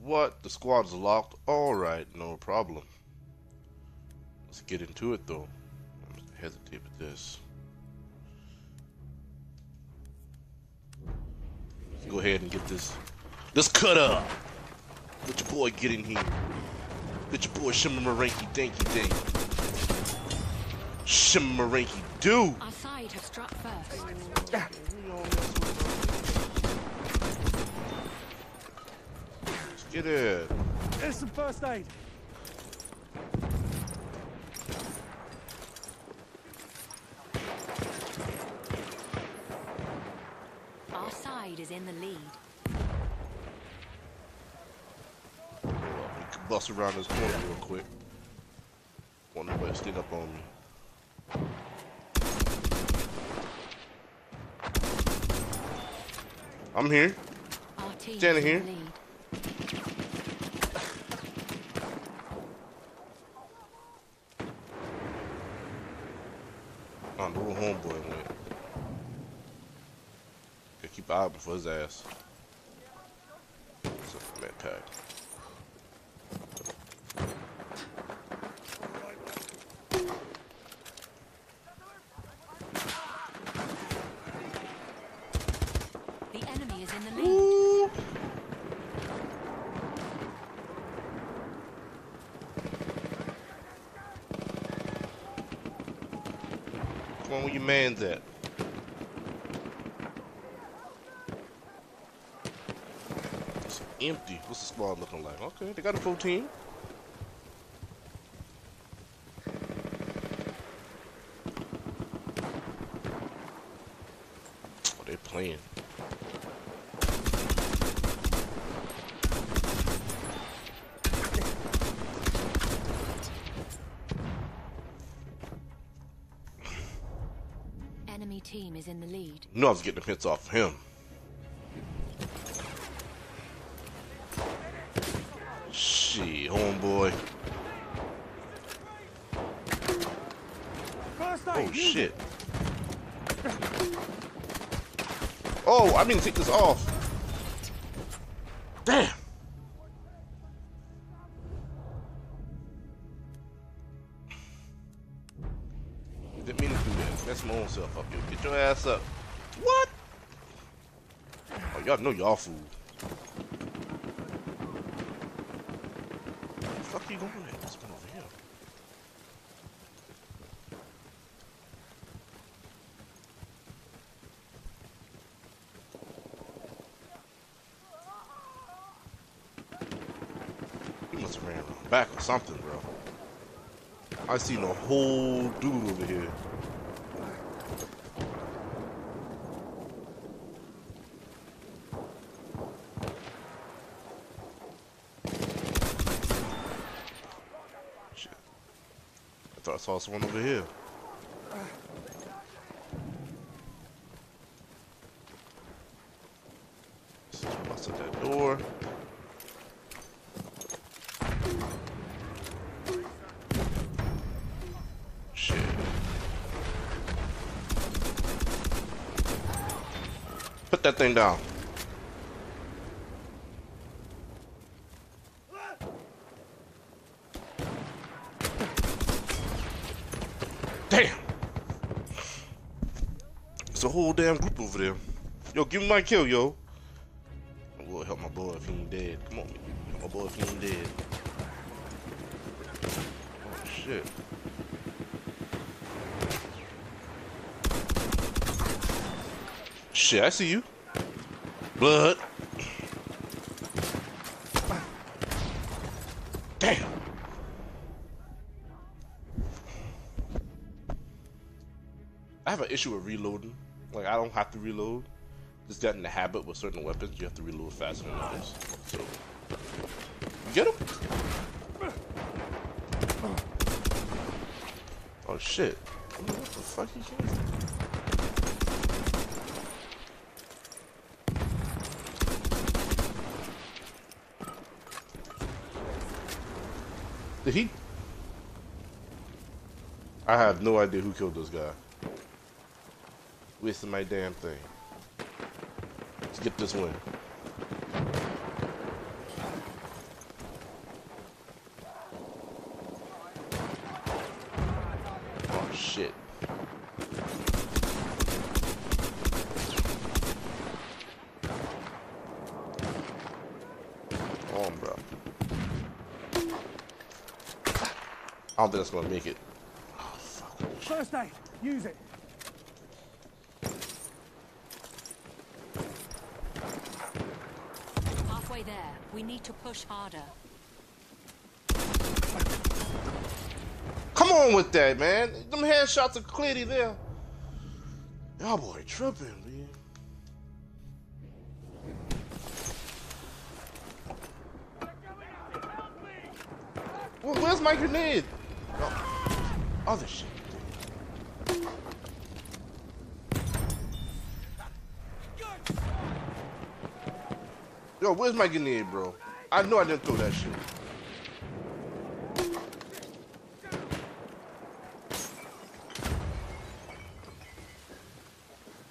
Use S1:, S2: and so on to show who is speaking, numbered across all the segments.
S1: What? The squad's locked? Alright, no problem. Let's get into it though. I'm gonna hesitate with this. Let's go ahead and get this this cut up. Let your boy get in here. Let your boy Shimmer Maranky Danky Dink. Shimmer Maranky do.
S2: Our side have struck first.
S1: Let's get it.
S3: There's some first aid.
S2: Our side is in the lead.
S1: We bust around this corner real quick. Want nobody to sneak up on me. I'm here.
S2: Our
S1: Standing here.
S2: lead.
S1: Oh, the little homeboy went. Gotta keep an eye out for his ass. What's up, med pack?
S2: The enemy is in the lead.
S1: Where your man's at? It's empty. What's the squad looking like? Okay, they got a full team. Oh, they playing.
S2: Enemy team is in the lead.
S1: Know I was getting the hits off of him. Shit, homeboy. Oh shit. Oh, I mean take this off. Damn. Didn't mean to do that. Mess my own self up. Yo, get your ass up. What? Oh, y'all know y'all fool. Where the fuck you going at? What's going over here? He must have ran around back or something, bro. I seen a whole dude over here. Shit. I thought I saw someone over here. Busted that door. Shit. Put that thing down. Damn. It's a whole damn group over there. Yo, give me my kill, yo. I will help my boy if he ain't dead. Come on, help my boy if he ain't dead. Oh shit. Shit, I see you. Blood. Damn. I have an issue with reloading. Like, I don't have to reload. Just got in the habit with certain weapons, you have to reload faster than others. So, you get him? Oh shit. What the fuck came Did he? I have no idea who killed this guy. Wasting my damn thing. Let's get this win. Oh shit. I don't think that's gonna make it. Oh, fuck.
S3: First aid. Use it.
S2: Halfway there. We need to push harder.
S1: Come on with that, man. Them headshots are clearly there. Y'all boy tripping, man. Well, where's my grenade? Other. Yo, where's my grenade, bro? I know I didn't throw that shit.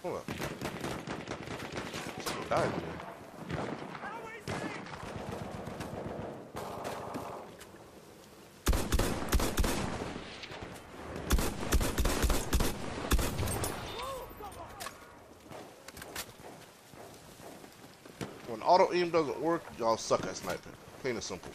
S1: Hold up. Someone died in there. When auto aim doesn't work, y'all suck at sniping. Plain and simple.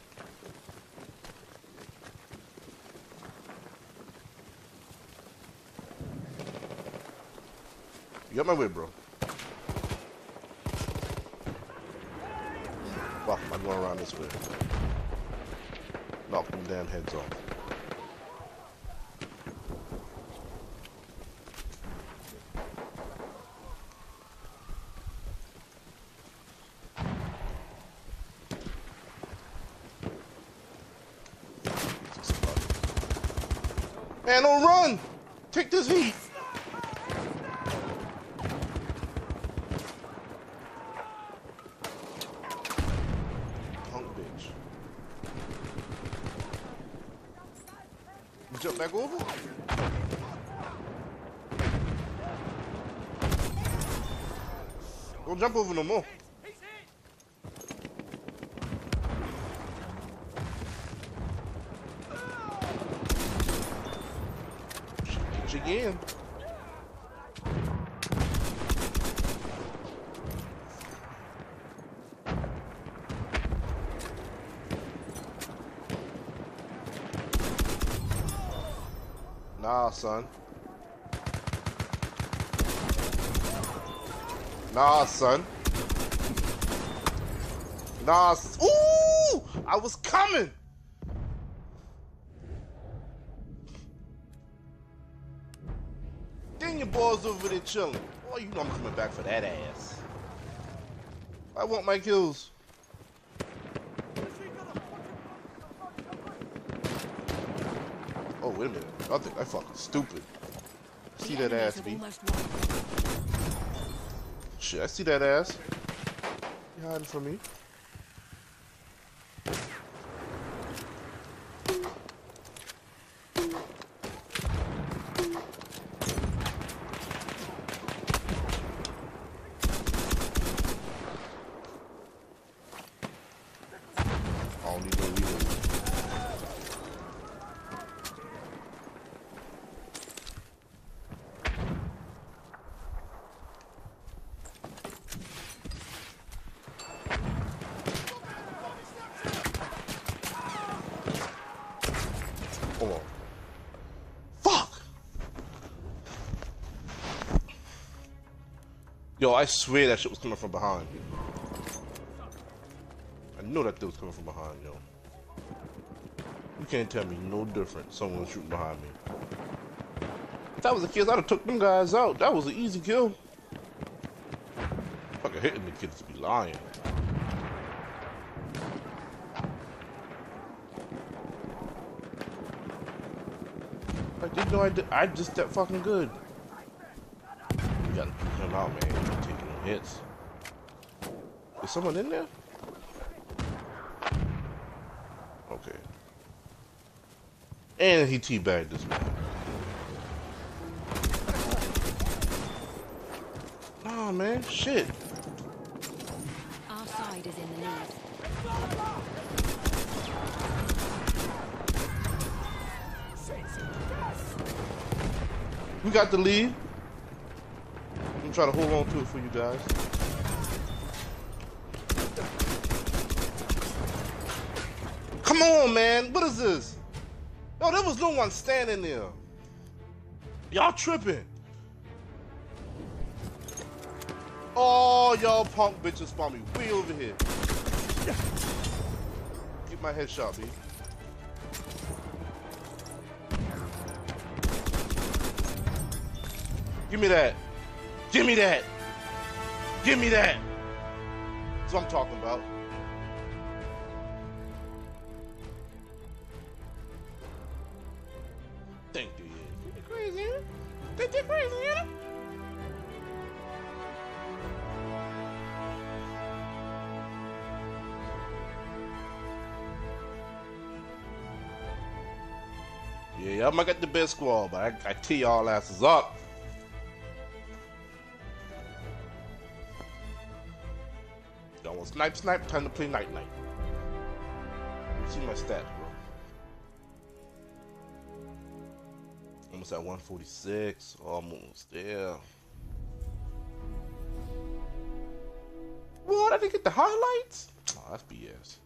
S1: You got my way, bro. Well, I'm going around this way. Knock them damn heads off. Man, don't run! Take this heat! Punk bitch. Jump back over? Don't jump over no more. Get you again. Nah, son. Nah, son. Nah. Ooh! I was coming. Then your boys over there chilling. Oh, you know I'm coming back for that ass. I want my kills. Oh, wait a minute. I think I fucking stupid. See that ass, B. Shit, I see that ass. You hiding from me? I don't need no reload. Hold on. Fuck! Yo, I swear that shit was coming from behind. I know that thing was coming from behind, yo. You can't tell me no different. Someone was shooting behind me. If that was the case, I'd have took them guys out. That was an easy kill. Fucking hitting the kids to be lying. I didn't know I did. I just that fucking good. You gotta him out, man. You're taking no hits. Is someone in there? Okay. And he teabagged this man. Nah, man. Shit.
S2: Our side is in the lead.
S1: We got the lead. Trying to hold on to it for you guys. Come on, man. What is this? Yo, there was no one standing there. Y'all tripping. Oh, y'all punk bitches spawn me way over here. Get my headshot, B. Give me that. Give me that. Give me that. That's what I'm talking about. Think you is. Crazy, huh? Think you crazy, huh? Yeah, y'all might get the best squad, but I, I tee y'all asses up. Snipe, snipe, time to play night, night. You See my stats, bro. Almost at 146, almost there. What? I didn't get the highlights? Oh, that's BS.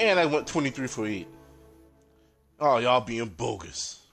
S1: And I went 23 for 8. Oh, y'all being bogus.